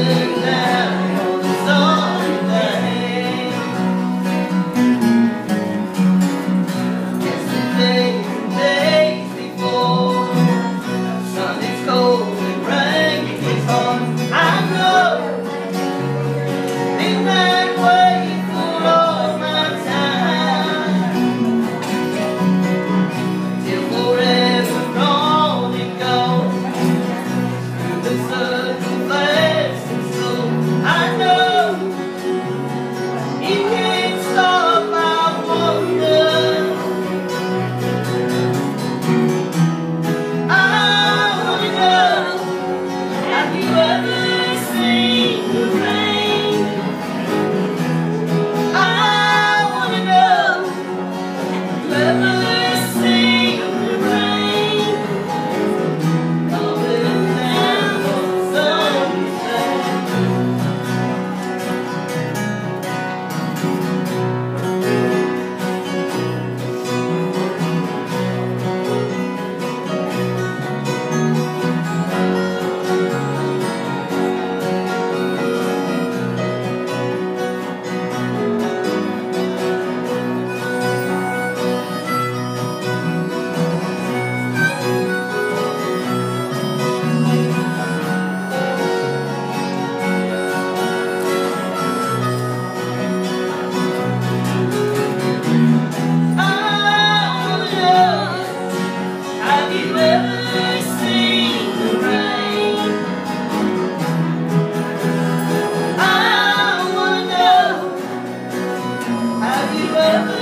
Amen. Never love.